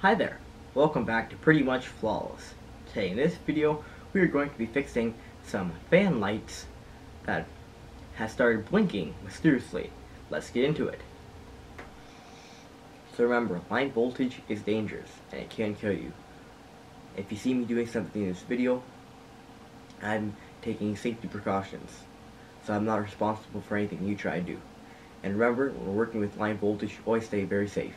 Hi there, welcome back to Pretty Much Flawless. Today in this video we are going to be fixing some fan lights that has started blinking mysteriously. Let's get into it. So remember, line voltage is dangerous and it can kill you. If you see me doing something in this video, I'm taking safety precautions. So I'm not responsible for anything you try to do. And remember, when working with line voltage, always stay very safe.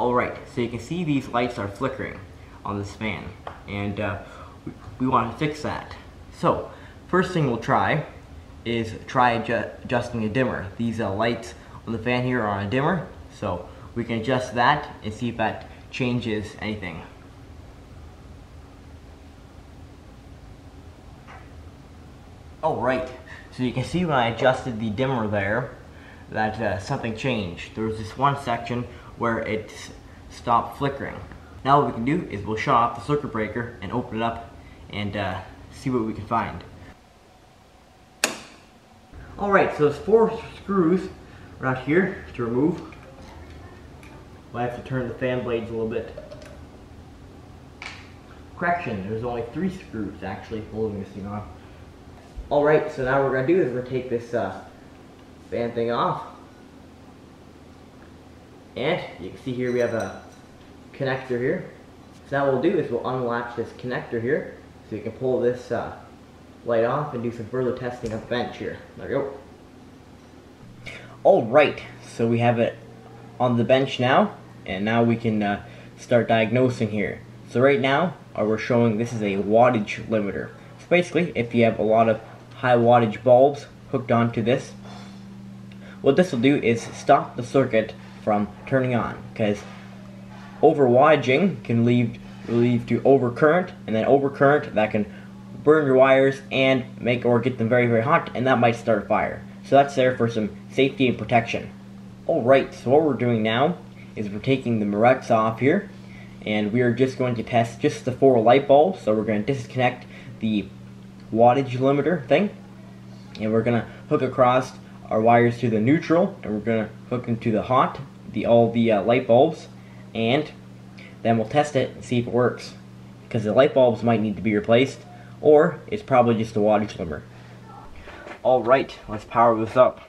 Alright, so you can see these lights are flickering on this fan. And uh, we, we want to fix that. So, first thing we'll try is try adju adjusting a dimmer. These uh, lights on the fan here are on a dimmer. So, we can adjust that and see if that changes anything. Alright, so you can see when I adjusted the dimmer there, that uh, something changed. There was this one section where it stopped flickering. Now what we can do is we'll shut off the circuit breaker and open it up and uh, see what we can find. Alright, so there's four screws right here to remove. I have to turn the fan blades a little bit. Correction, there's only three screws actually holding this thing on. Alright, so now what we're going to do is we're going to take this uh, fan thing off. And you can see here we have a connector here. So now what we'll do is we'll unlatch this connector here so you can pull this uh, light off and do some further testing on the bench here. There we go. Alright, so we have it on the bench now and now we can uh, start diagnosing here. So right now uh, we're showing this is a wattage limiter. So basically if you have a lot of high wattage bulbs hooked onto this what this will do is stop the circuit from turning on because overwattaging can lead, lead to overcurrent and then overcurrent that can burn your wires and make or get them very very hot and that might start a fire. So that's there for some safety and protection. Alright, so what we're doing now is we're taking the Morex off here and we are just going to test just the four light bulbs. So we're going to disconnect the wattage limiter thing and we're going to hook across our wires to the neutral and we're going to hook them to the hot, the all the uh, light bulbs, and then we'll test it and see if it works. Because the light bulbs might need to be replaced, or it's probably just a wattage limiter. Alright, let's power this up.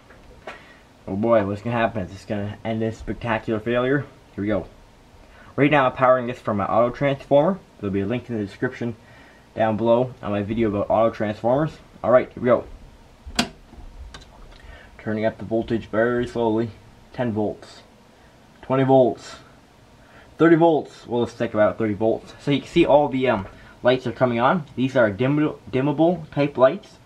Oh boy, what's going to happen? Is this going to end this spectacular failure? Here we go. Right now I'm powering this from my auto transformer. There'll be a link in the description down below on my video about auto transformers. Alright, here we go. Turning up the voltage very slowly. 10 volts. 20 volts. 30 volts. Well, let's take about 30 volts. So you can see all the um, lights are coming on. These are dim dimmable type lights.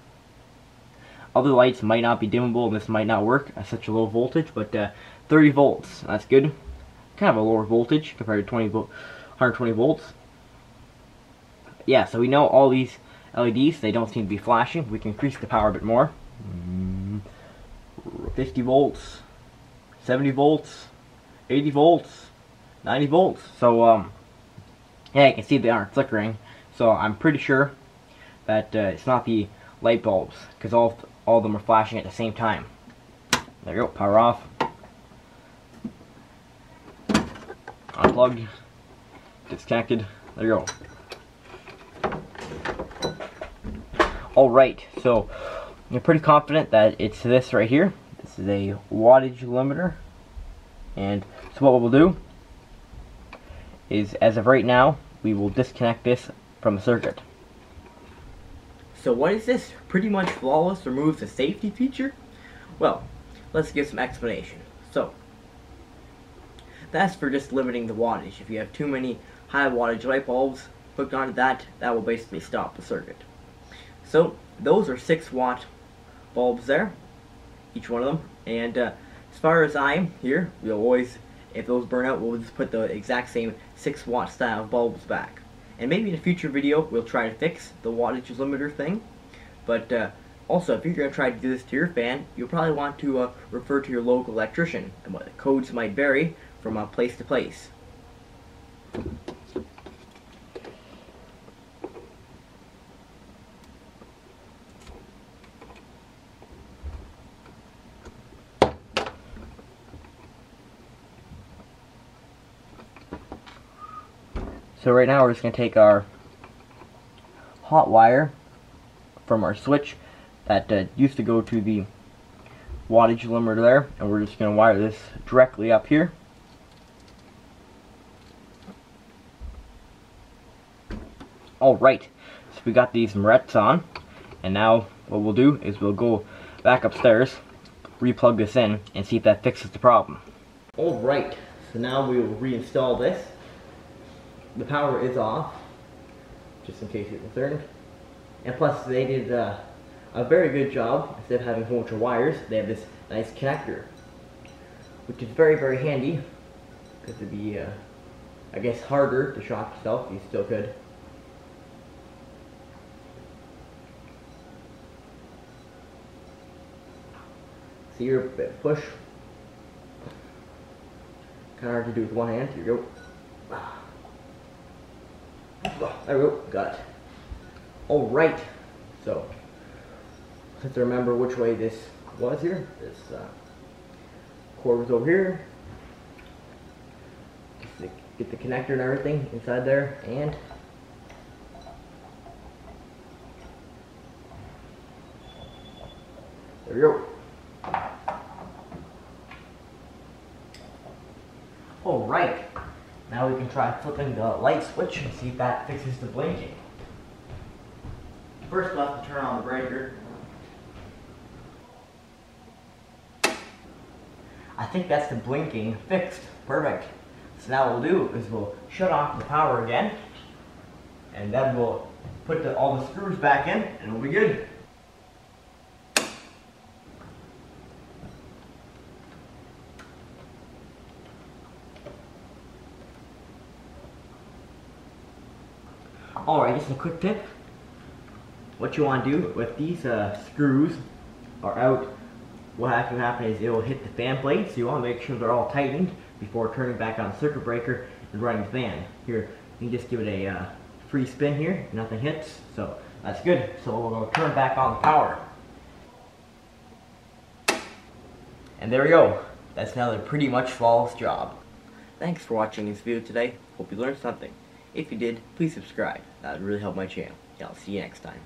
Other lights might not be dimmable and this might not work at such a low voltage, but uh, 30 volts. That's good. Kind of a lower voltage compared to 20 vo 120 volts. Yeah, so we know all these LEDs, they don't seem to be flashing. We can increase the power a bit more. Mm 50 volts, 70 volts, 80 volts, 90 volts. So, um, yeah, you can see they aren't flickering. So I'm pretty sure that uh, it's not the light bulbs because all all of them are flashing at the same time. There you go, power off. Unplugged. Disconnected. There you go. Alright, so I'm pretty confident that it's this right here. This is a wattage limiter. And so what we'll do is, as of right now, we will disconnect this from the circuit. So what is this? Pretty much flawless removes the safety feature? Well, let's give some explanation. So, that's for just limiting the wattage. If you have too many high wattage light bulbs hooked onto that, that will basically stop the circuit. So, those are 6 watt bulbs there each one of them. And uh, as far as I'm here, we'll always, if those burn out, we'll just put the exact same 6 watt style bulbs back. And maybe in a future video, we'll try to fix the wattage limiter thing. But uh, also, if you're going to try to do this to your fan, you'll probably want to uh, refer to your local electrician. And what the codes might vary from uh, place to place. So right now we're just going to take our hot wire from our switch that uh, used to go to the wattage limiter there and we're just going to wire this directly up here. Alright, so we got these Marrettes on and now what we'll do is we'll go back upstairs, replug this in, and see if that fixes the problem. Alright, so now we will reinstall this. The power is off, just in case you're concerned. And plus, they did uh, a very good job. Instead of having a whole bunch of wires, they have this nice connector, which is very, very handy. Because it'd be, uh, I guess, harder to shock yourself. You still could. See your push. Kind of hard to do with one hand. Here you go. There we go. Got it. All right. So, let's remember which way this was here. This uh, cord was over here. Get the connector and everything inside there, and there we go. Alright, now we can try flipping the light switch and see if that fixes the blinking. First we'll have to turn on the breaker. I think that's the blinking fixed. Perfect. So now what we'll do is we'll shut off the power again and then we'll put the, all the screws back in and we'll be good. Alright, just a quick tip. What you want to do with these uh, screws are out, what can happen is it will hit the fan plate, so you want to make sure they're all tightened before turning back on the circuit breaker and running the fan. Here, you can just give it a uh, free spin here, nothing hits, so that's good. So we're going to turn back on the power. And there we go. That's now the pretty much flawless job. Thanks for watching this video today. Hope you learned something. If you did, please subscribe. That would really help my channel. Yeah, I'll see you next time.